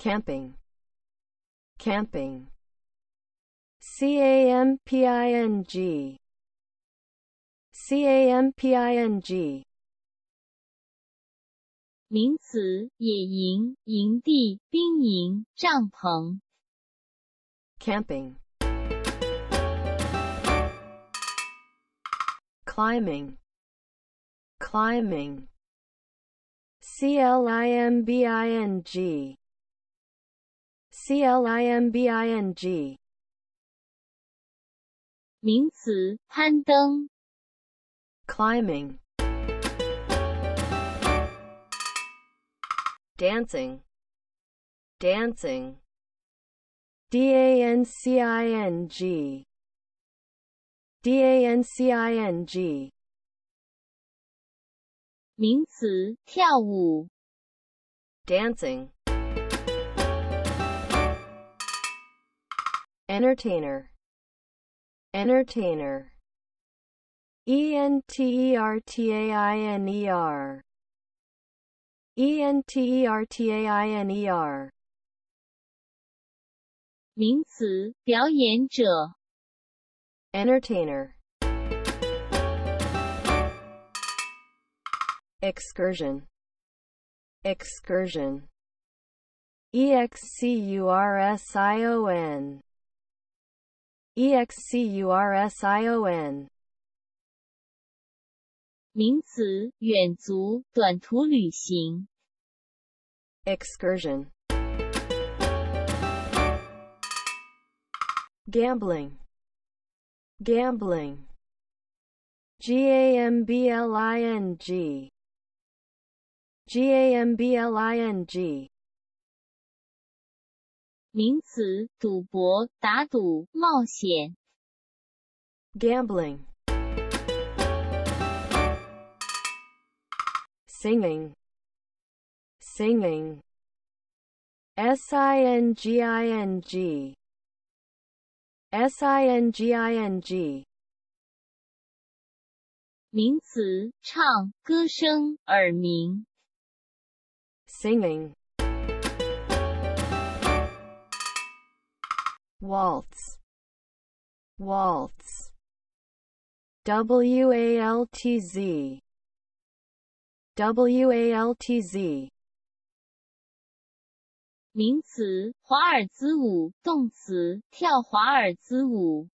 camping, camping. C-A-M-P-I-N-G, C-A-M-P-I-N-G. 名词：野营、营地、兵营、帐篷。 camping climbing climbing C L I M B I N G C L I M B I N G 名词：攀登。 climbing dancing dancing D A N C I N G D A N C I N G 名词：跳舞。 dancing entertainer entertainer E N T E R T A I N E R E N T E R T A I N E R 名词：表演者。 entertainer excursion excursion E X C U R S I O N E X C U R S I O N 名词：远足、短途旅行。 excursion gambling gambling G A 名词：赌博、打赌、冒险。gambling singing singing S I N G I N G S I N G I N G 名词：唱、歌声、耳鸣。singing waltz waltz W A L T Z W A L T Z 名词：华尔兹舞。动词：跳华尔兹舞。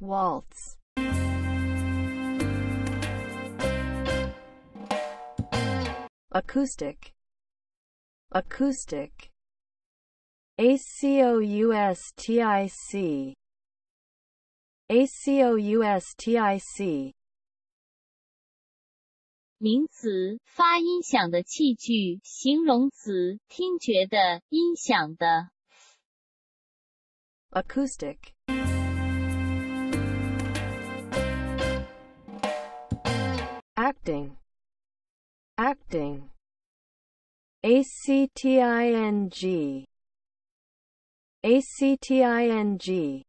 waltz acoustic acoustic ACOUSTIC ACOUSTIC 名词，发音响的器具；形容词，听觉的、音响的。Acoustic。Acting。Acting。A C T I N G。acting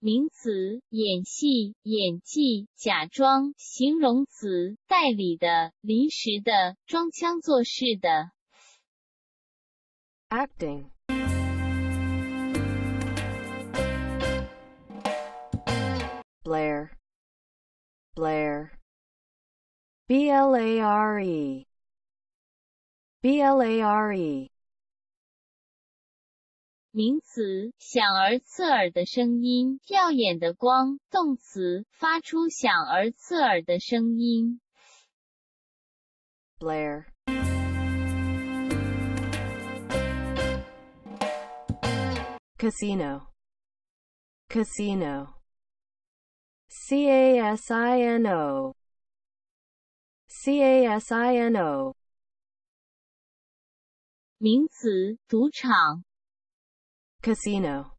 名词，演戏，演技，假装。形容词，代理的，临时的，装腔作势的。Acting.，Blare Blare B L A R E B L A R E 名词：响而刺耳的声音，耀眼的光。动词：发出响而刺耳的声音。Blair Casino Casino C A S I N O C A S I N O 名词：赌场。Casino